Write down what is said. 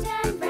sometimes